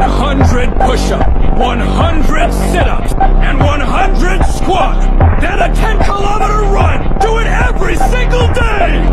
100 push-up, 100 sit-ups, and 100 squat. Then a 10-kilometer run. Do it every single day.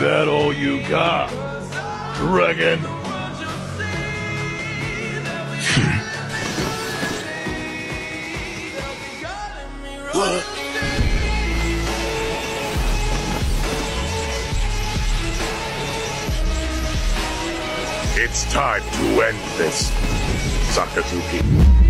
That all you got? Dragon? It's time to end this, Sakazuki.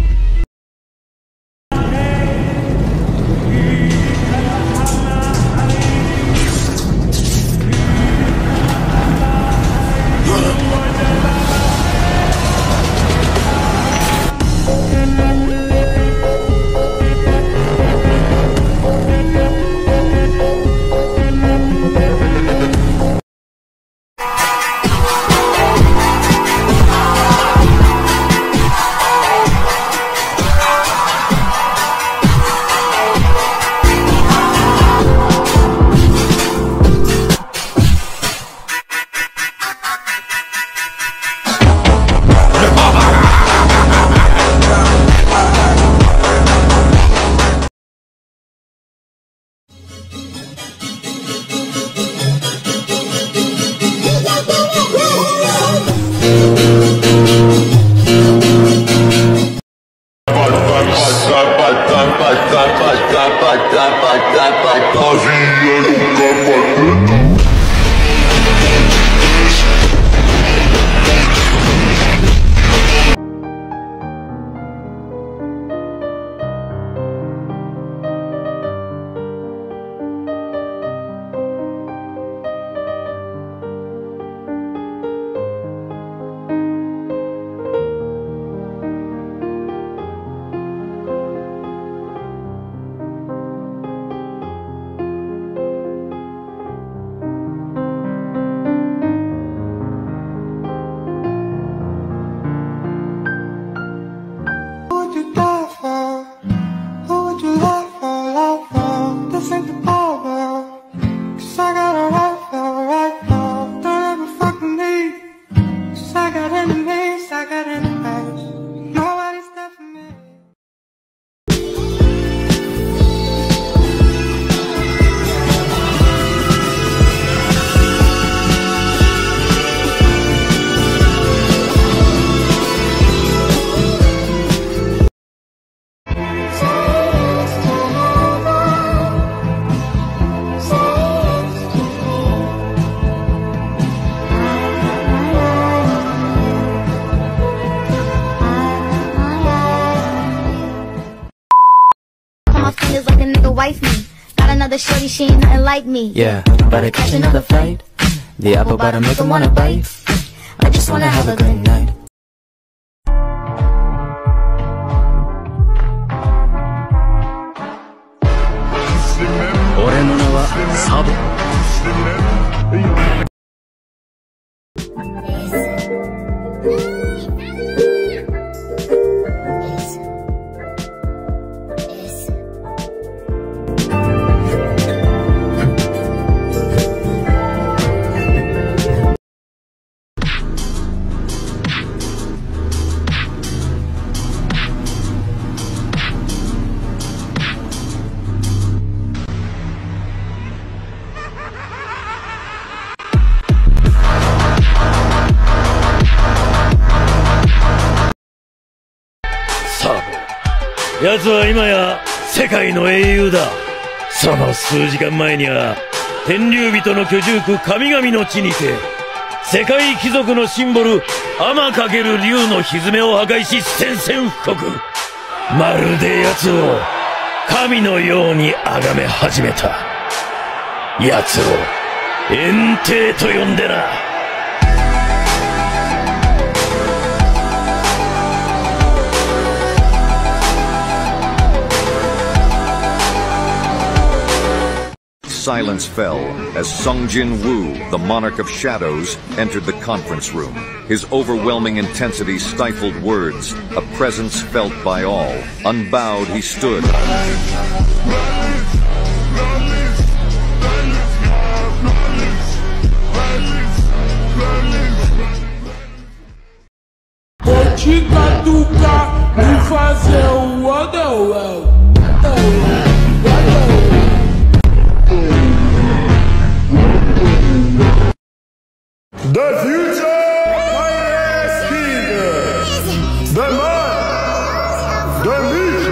Another shorty, she ain't nothing like me. Yeah, but I catch another fight. The apple bottom make 'em wanna bite. I just wanna have a good night. Ore no 奴は今や世界の英雄だ。その数時間前には天竜人の居住区神々の地にて世界貴族のシンボル天かける竜の蹄を破壊し宣戦布告まるで奴を神のように崇め始めた。奴を炎帝と呼んでな。silence fell as Sungjin Woo, the monarch of shadows, entered the conference room. His overwhelming intensity stifled words, a presence felt by all. Unbowed he stood. Fazer o The future finance people. The man. The meat.